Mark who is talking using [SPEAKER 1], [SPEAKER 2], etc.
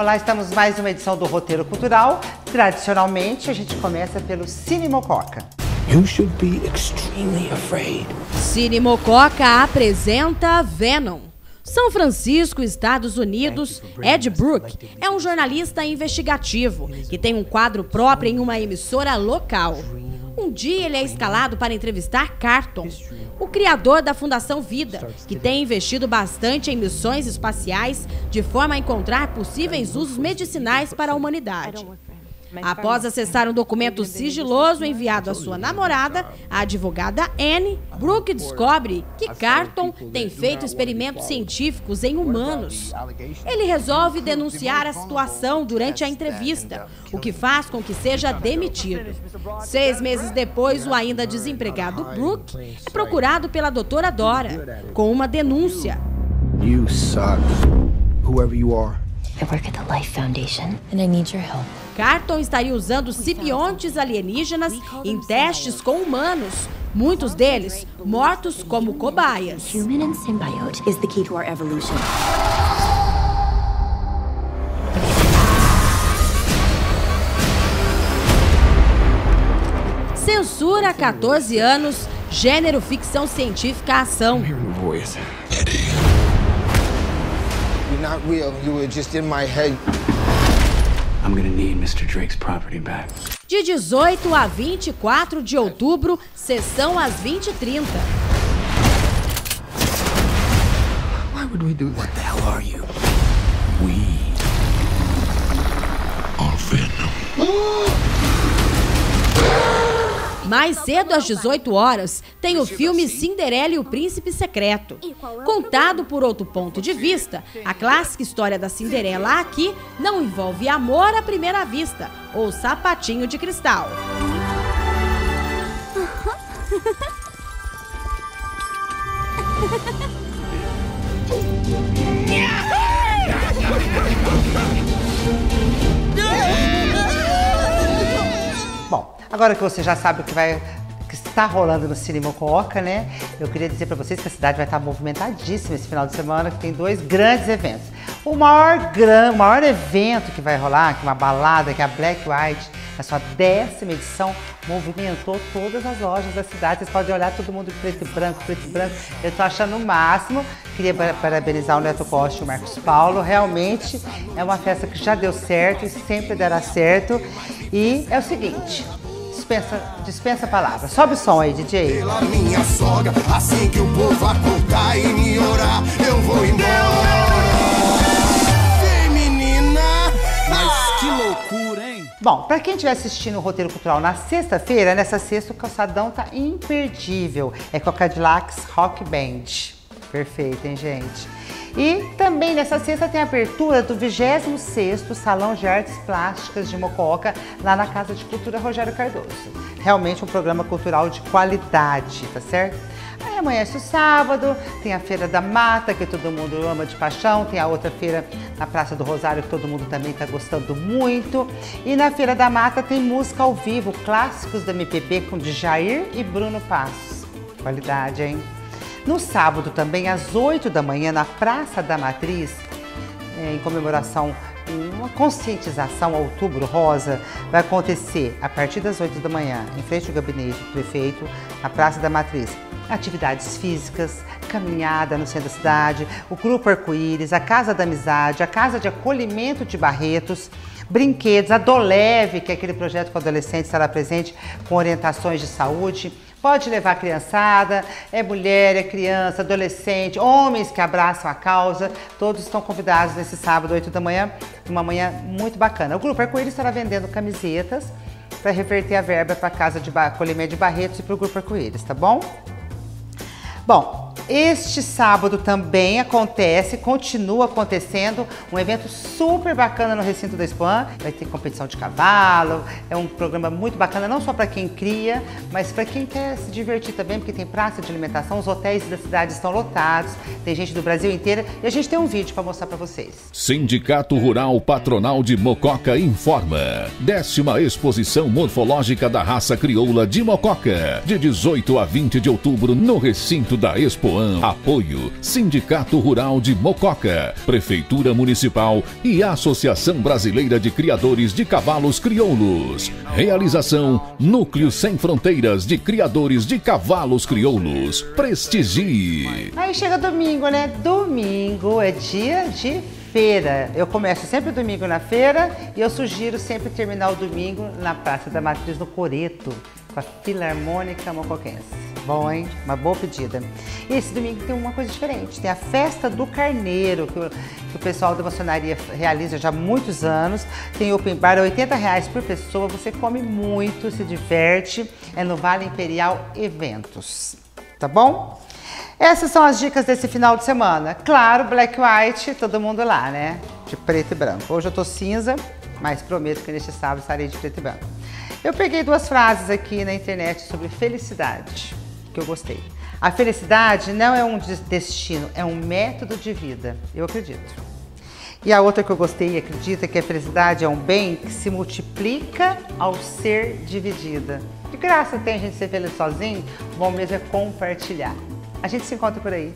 [SPEAKER 1] Olá, estamos mais uma edição do Roteiro Cultural. Tradicionalmente, a gente começa pelo Cine Mococa.
[SPEAKER 2] You should be extremely afraid.
[SPEAKER 3] Cine Mococa apresenta Venom. São Francisco, Estados Unidos, Ed Brook é um jornalista investigativo que tem um quadro próprio em uma emissora local. Um dia ele é escalado para entrevistar Carton, o criador da Fundação Vida, que tem investido bastante em missões espaciais de forma a encontrar possíveis usos medicinais para a humanidade. Após acessar um documento sigiloso enviado à sua namorada, a advogada Anne, Brooke descobre que Carton tem feito experimentos científicos em humanos. Ele resolve denunciar a situação durante a entrevista, o que faz com que seja demitido. Seis meses depois, o ainda desempregado Brooke é procurado pela doutora Dora com uma denúncia.
[SPEAKER 2] You suck. Whoever you are.
[SPEAKER 4] I work at the Life Foundation and I need your help.
[SPEAKER 3] Carton estaria usando simbiontes alienígenas em testes com humanos, muitos deles mortos como cobaias.
[SPEAKER 4] Human and symbiote is the key to our evolution.
[SPEAKER 3] Censura 14 anos, gênero ficção científica ação.
[SPEAKER 5] You're not real. You were just in my head.
[SPEAKER 6] I'm gonna need Mr. Drake's property back.
[SPEAKER 3] De 18 a 24 de outubro, sessão às 20h30.
[SPEAKER 2] Why would we do that?
[SPEAKER 6] What the hell are you? We are Venom.
[SPEAKER 3] Mais cedo, às 18 horas, tem o filme Cinderela e o Príncipe Secreto. Contado por outro ponto de vista, a clássica história da Cinderela aqui não envolve amor à primeira vista ou sapatinho de cristal.
[SPEAKER 1] agora que você já sabe o que vai que está rolando no Cine Mococa, né? Eu queria dizer para vocês que a cidade vai estar movimentadíssima esse final de semana, que tem dois grandes eventos. O maior, gran, o maior evento que vai rolar, que é uma balada, que é a Black White, a sua décima edição, movimentou todas as lojas da cidade. Vocês podem olhar todo mundo preto e branco, preto e branco. Eu tô achando o máximo. Queria para- parabenizar o Neto Costa e o Marcos Paulo. Realmente é uma festa que já deu certo e sempre dará certo. E é o seguinte, dispensa, dispensa a palavra. Sobe o som aí, DJ.
[SPEAKER 5] Pela minha sogra, assim que o povo acordar e me orar, eu vou embora. Vem, menina!
[SPEAKER 6] Mas que loucura, hein?
[SPEAKER 1] Bom, para quem estiver assistindo o Roteiro Cultural na sexta-feira, nessa sexta o calçadão tá imperdível. É com a Cadillacs Rock Band. Perfeito, hein, gente? E também nessa sexta tem a abertura do 26º Salão de Artes Plásticas de Mococa, lá na Casa de Cultura Rogério Cardoso. Realmente um programa cultural de qualidade, tá certo? Aí amanhece o sábado, tem a Feira da Mata, que todo mundo ama de paixão, tem a outra feira na Praça do Rosário, que todo mundo também está gostando muito. E na Feira da Mata tem música ao vivo, clássicos da MPB com Jair e Bruno Passos. Qualidade, hein? No sábado também, às 8 da manhã, na Praça da Matriz, é, em comemoração, uma conscientização Outubro Rosa, vai acontecer a partir das 8 da manhã, em frente ao gabinete do prefeito, na Praça da Matriz. Atividades físicas, caminhada no centro da cidade, o Grupo Arco-Íris, a Casa da Amizade, a Casa de Acolhimento de Barretos, brinquedos, a Doleve, que é aquele projeto com adolescentes estará presente com orientações de saúde. Pode levar criançada, é mulher, é criança, adolescente, homens que abraçam a causa, todos estão convidados nesse sábado, 8 da manhã, uma manhã muito bacana. O Grupo Arco-Íris estará vendendo camisetas para reverter a verba para a Casa de Acolhimento de Barretos e para o Grupo Arco-Íris, tá bom? Bom, este sábado também acontece, continua acontecendo, um evento super bacana no recinto da Spam. Vai ter competição de cavalo, é um programa muito bacana, não só para quem cria, mas para quem quer se divertir também, porque tem praça de alimentação, os hotéis da cidade estão lotados, tem gente do Brasil inteiro e a gente tem um vídeo para mostrar para vocês.
[SPEAKER 7] Sindicato Rural Patronal de Mococa informa. Décima exposição morfológica da raça crioula de Mococa, de 18 a 20 de outubro, no recinto da Expoan Apoio Sindicato Rural de Mococa, Prefeitura Municipal e Associação Brasileira de Criadores de Cavalos Crioulos. Realização Núcleo Sem Fronteiras de Criadores de Cavalos Crioulos. Prestigie.
[SPEAKER 1] Aí chega domingo, né? Domingo é dia de feira. Eu começo sempre domingo na feira e eu sugiro sempre terminar o domingo na Praça da Matriz no Coreto, com a Filarmônica Mocoquense. Bom, hein? Uma boa pedida. E esse domingo tem uma coisa diferente. Tem a Festa do Carneiro, que o, que o pessoal da maçonaria realiza já há muitos anos. Tem open bar, é 80 reais por pessoa. Você come muito, se diverte. É no Vale Imperial Eventos. Tá bom? Essas são as dicas desse final de semana. Claro, black white, todo mundo lá, né? De preto e branco. Hoje eu tô cinza, mas prometo que neste sábado estarei de preto e branco. Eu peguei duas frases aqui na internet sobre felicidade, que eu gostei. A felicidade não é um destino, é um método de vida. Eu acredito. E a outra que eu gostei e acredito é que a felicidade é um bem que se multiplica ao ser dividida. De graça tem a gente ser feliz sozinho, bom mesmo é compartilhar. A gente se encontra por aí.